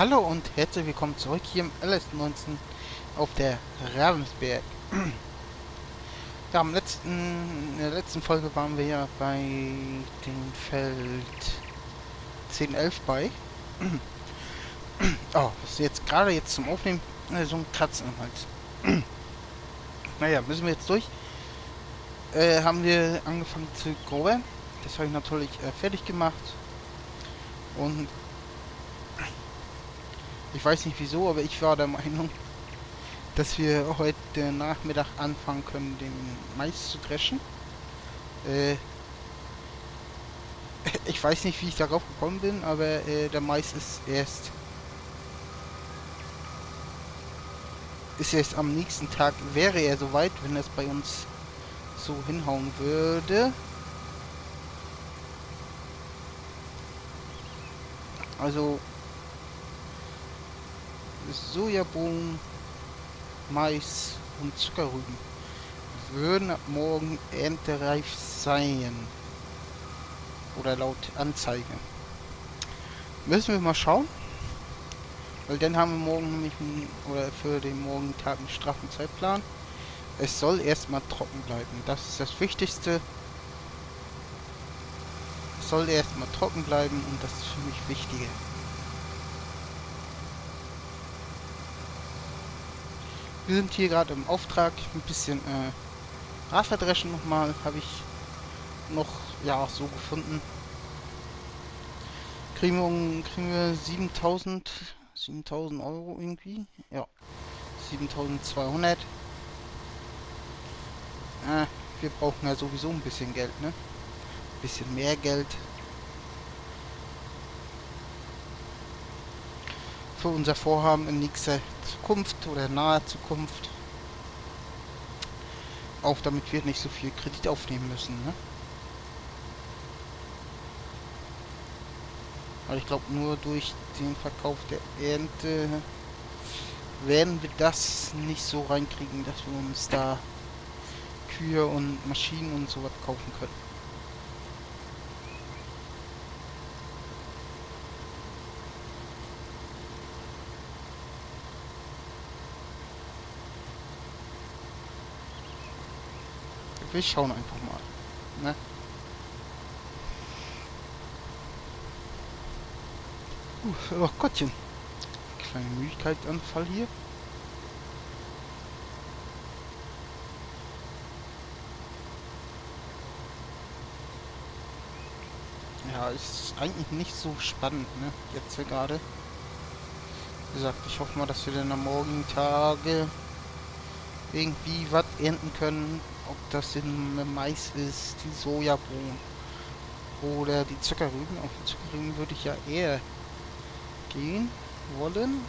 Hallo und herzlich willkommen zurück hier im LS19 auf der Ravensberg. Ja, am letzten, in der letzten Folge waren wir ja bei dem Feld 1011 bei. Oh, was ist jetzt gerade jetzt zum Aufnehmen? Äh, so ein Kratzen im Hals. Naja, müssen wir jetzt durch. Äh, haben wir angefangen zu grobern. Das habe ich natürlich äh, fertig gemacht. Und ich weiß nicht wieso, aber ich war der Meinung, dass wir heute Nachmittag anfangen können, den Mais zu dreschen. Äh, ich weiß nicht, wie ich darauf gekommen bin, aber äh, der Mais ist erst ist erst am nächsten Tag, wäre er soweit, wenn es bei uns so hinhauen würde. Also Sojabohnen, Mais und Zuckerrüben würden ab morgen erntereif sein. Oder laut Anzeige. Müssen wir mal schauen. Weil dann haben wir morgen nämlich einen, oder für den morgigen Tag einen straffen Zeitplan. Es soll erstmal trocken bleiben. Das ist das Wichtigste. Es soll erstmal trocken bleiben und das ist für mich wichtiger. Wir sind hier gerade im Auftrag. Ein bisschen äh, Radverdreschen nochmal habe ich noch ja so gefunden. Kriegen wir, kriegen wir 7000 7000 Euro irgendwie. Ja. 7200. Äh, wir brauchen ja sowieso ein bisschen Geld, ne? Ein bisschen mehr Geld. Für unser Vorhaben in nächster Zukunft oder naher Zukunft. Auch damit wir nicht so viel Kredit aufnehmen müssen, ne? Aber ich glaube, nur durch den Verkauf der Ernte werden wir das nicht so reinkriegen, dass wir uns da Kühe und Maschinen und so was kaufen können. Wir schauen einfach mal. Ne? Uh, oh Gottchen. Kleine Müdigkeitsanfall hier. Ja, ist eigentlich nicht so spannend, ne? Jetzt hier gerade. Wie gesagt, ich hoffe mal, dass wir dann am morgigen Tage irgendwie was ernten können. Ob das in Mais ist, die Sojabohnen oder die Zuckerrüben. Auf die Zuckerrüben würde ich ja eher gehen wollen.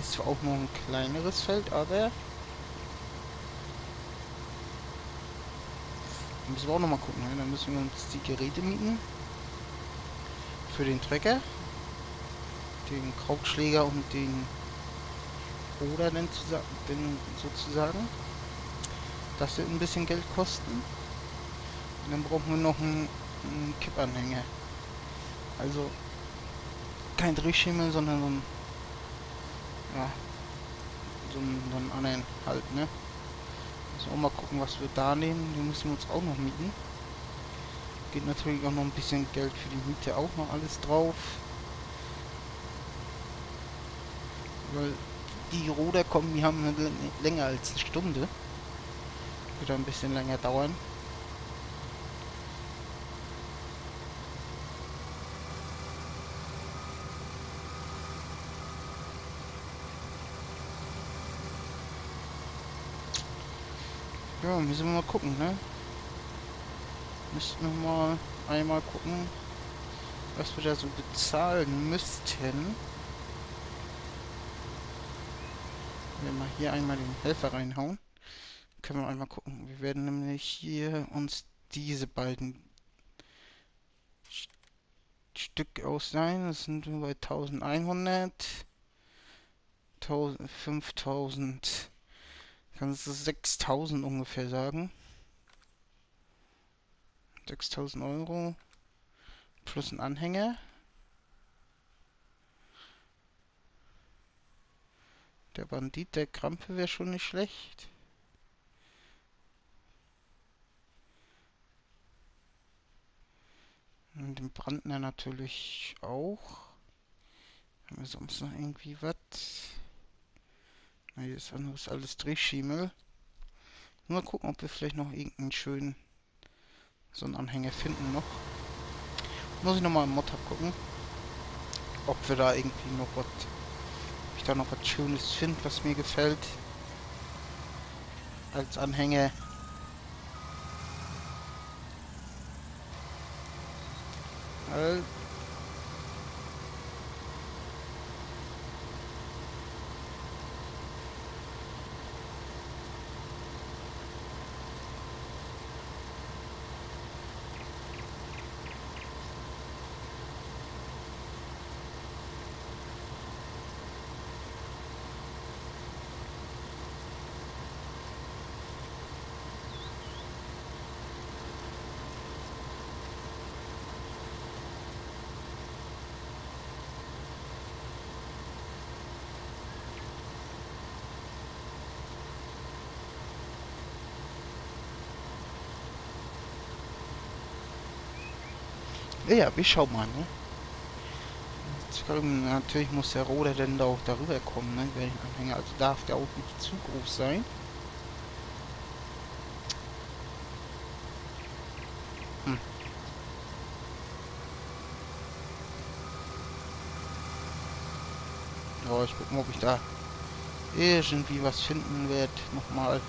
Ist zwar auch nur ein kleineres Feld, aber müssen wir auch noch mal gucken. Ne? Dann müssen wir uns die Geräte mieten für den Trecker, den Krautschläger und den denn, denn sozusagen. Das wird ein bisschen Geld kosten. Und dann brauchen wir noch einen, einen Kippanhänger. Also kein Drehschimmel, sondern so ein ja so ein, so einen anderen halt, ne? Müssen auch mal gucken, was wir da nehmen. Die müssen wir uns auch noch mieten. Geht natürlich auch noch ein bisschen Geld für die Miete auch noch alles drauf. Weil die Ruder kommen, die haben länger als eine Stunde. Wird ein bisschen länger dauern. Ja, müssen wir mal gucken, ne? Müssten wir mal einmal gucken, was wir da so bezahlen müssten. Wenn wir hier einmal den Helfer reinhauen, können wir einmal gucken. Wir werden nämlich hier uns diese beiden St Stück ausleihen. Das sind wir bei 1100. 5000. Kannst du 6000 ungefähr sagen? 6000 Euro plus ein Anhänger. Der Bandit der Krampe wäre schon nicht schlecht. Und den Brandner natürlich auch. Haben wir sonst noch irgendwie was? Na, hier ist anderes alles Drehschiemel. Mal gucken, ob wir vielleicht noch irgendeinen schönen so einen Anhänger finden noch. Muss ich nochmal im Mod gucken, ob wir da irgendwie noch was, ich da noch was Schönes finde, was mir gefällt. Als Anhänger. Halt. Ja, wir schauen mal, ne? Natürlich muss der Roder denn da auch darüber kommen, ne? Über Anhänger. Also darf der auch nicht zu groß sein. Hm. Ja, ich guck mal, ob ich da irgendwie was finden werde. Nochmal.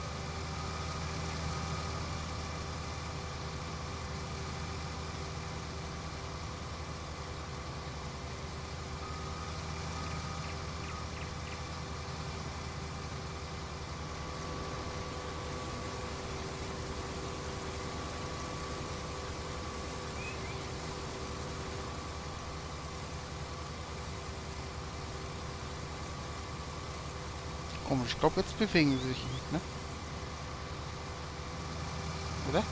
Komisch, ich glaube, jetzt bewegen sie sich nicht, ne? Oder?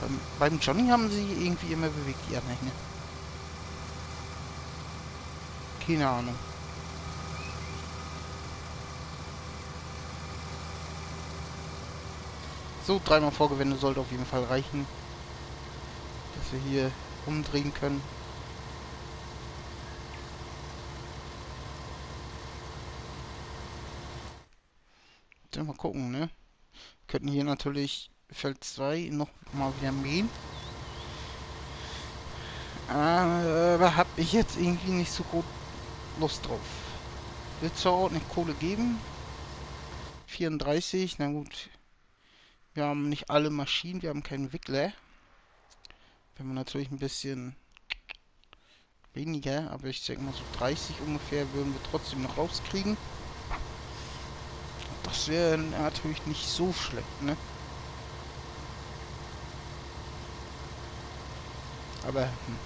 Beim, beim Johnny haben sie irgendwie immer bewegt, die Anhänge. Keine Ahnung. So, dreimal Vorgewende sollte auf jeden Fall reichen. Dass wir hier umdrehen können. Gucken, ne? könnten hier natürlich Feld 2 noch mal wieder mähen. Aber habe ich jetzt irgendwie nicht so gut Lust drauf. Wird zwar eine Kohle geben. 34, na gut. Wir haben nicht alle Maschinen, wir haben keinen Wickler. Wenn wir natürlich ein bisschen weniger, aber ich denke mal so 30 ungefähr würden wir trotzdem noch rauskriegen. Das wäre natürlich nicht so schlecht, ne? Aber, hm.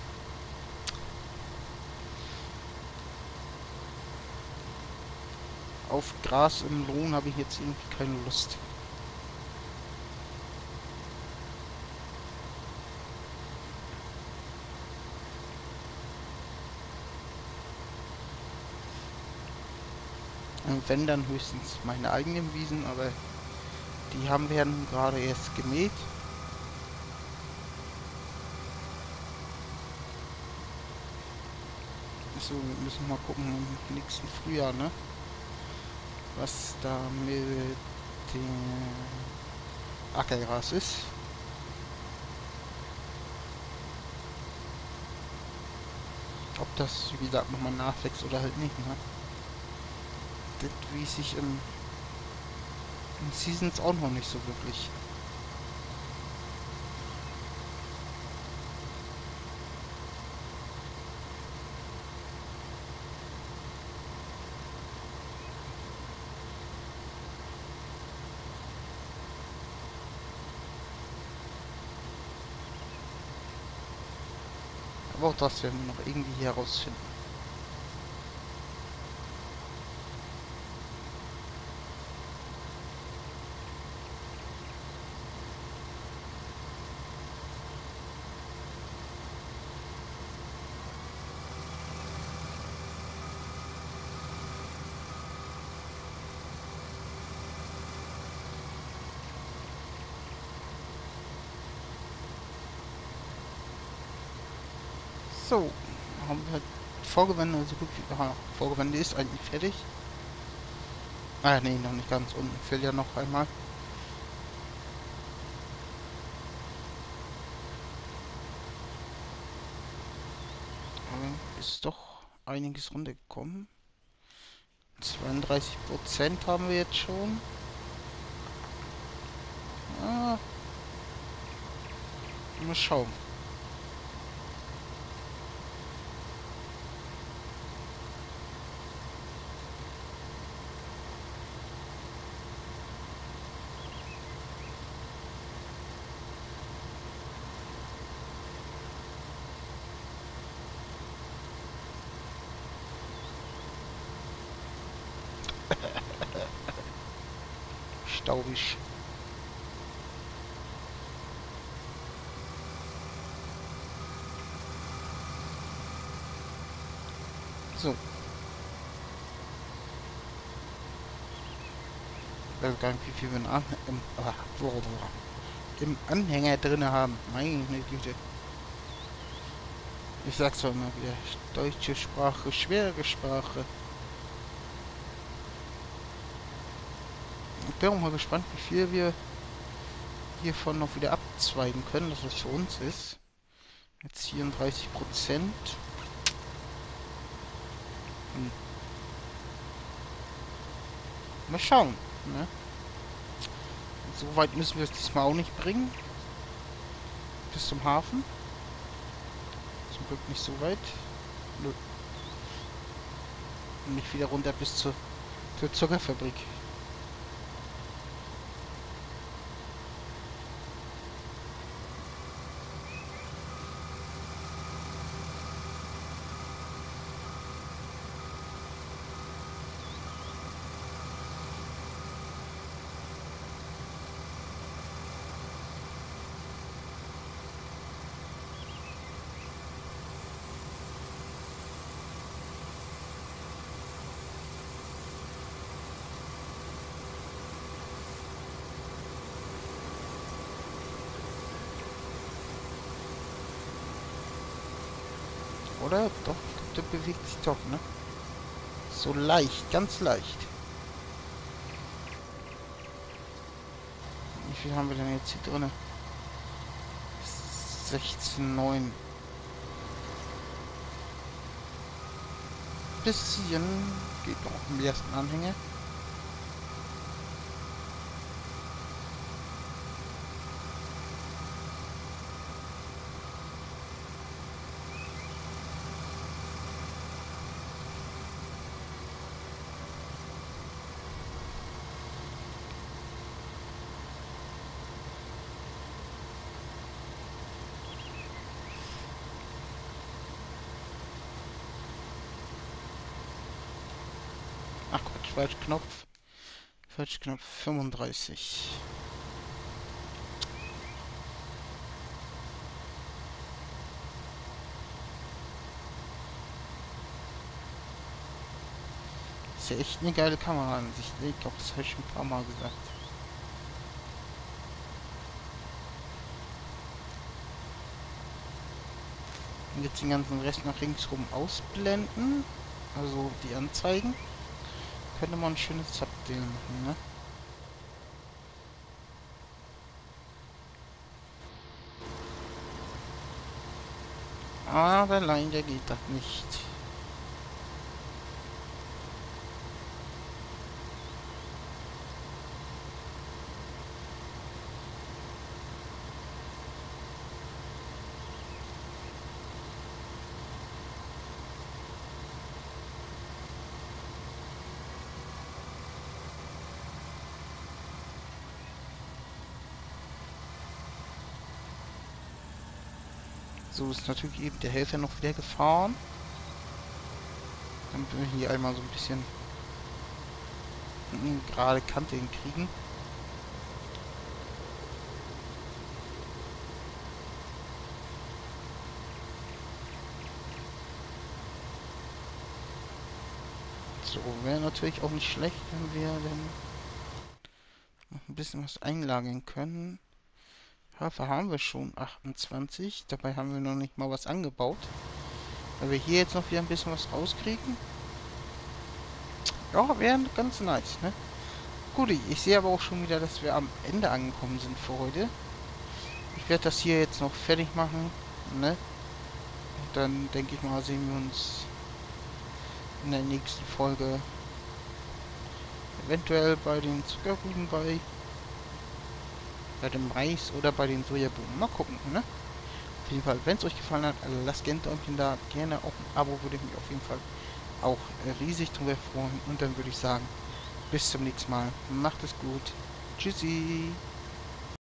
Auf Gras im Lohn habe ich jetzt irgendwie keine Lust. Wenn dann höchstens meine eigenen Wiesen, aber die haben werden gerade erst gemäht. So, wir müssen mal gucken im nächsten Frühjahr, ne? Was da mit dem Ackergras ist. Ob das, wie gesagt, nochmal nachwächst oder halt nicht, ne? Das weiß ich im, in Seasons auch noch nicht so wirklich. Aber auch das werden wir noch irgendwie herausfinden. So, haben wir Vorgewende so gut wie... Aha, ist eigentlich fertig. Ah, nee, noch nicht ganz. Unten fehlt ja noch einmal. Ist doch einiges runtergekommen. 32 Prozent haben wir jetzt schon. Ah. Mal schauen. Staubig. So. Ich weiß gar nicht, wie viel wir im, im, im Anhänger drin haben. Meine Güte. Ich sag's doch immer wieder. Deutsche Sprache, schwere Sprache. Bin mal gespannt, wie viel wir hiervon noch wieder abzweigen können, dass das für uns ist. Jetzt 34 Prozent. Hm. Mal schauen. Ne? So weit müssen wir es diesmal auch nicht bringen. Bis zum Hafen. Zum Glück nicht so weit. Nö. Und nicht wieder runter bis zur, zur Zuckerfabrik. Oder? Doch, der bewegt sich doch, ne? So leicht, ganz leicht. Wie viel haben wir denn jetzt hier drin? 16,9. Bisschen geht noch im ersten Anhänger. Falsch Knopf. Falsch Knopf 35. Ist ja echt eine geile Kamera an sich. Ich glaube, das habe ich schon ein paar Mal gesagt. Und jetzt den ganzen Rest nach ringsrum ausblenden. Also die Anzeigen könnte man ein schönes Thumbnail machen, ne? Aber leider geht das nicht. So ist natürlich eben der Helfer noch wieder gefahren. Damit wir hier einmal so ein bisschen gerade Kante hinkriegen. So, wäre natürlich auch nicht schlecht, wenn wir dann noch ein bisschen was einlagern können. Hafer haben wir schon 28. Dabei haben wir noch nicht mal was angebaut. Wenn wir hier jetzt noch wieder ein bisschen was rauskriegen. Ja, wäre ganz nice, ne? Gut, ich sehe aber auch schon wieder, dass wir am Ende angekommen sind für heute. Ich werde das hier jetzt noch fertig machen, ne? Und dann denke ich mal, sehen wir uns in der nächsten Folge eventuell bei den Zuckerrüben bei bei dem Mais oder bei den Sojabohnen. Mal gucken, ne? Auf jeden Fall, wenn es euch gefallen hat, lasst gerne ein Däumchen da, gerne auch ein Abo, würde ich mich auf jeden Fall auch riesig drüber freuen. Und dann würde ich sagen, bis zum nächsten Mal. Macht es gut. Tschüssi.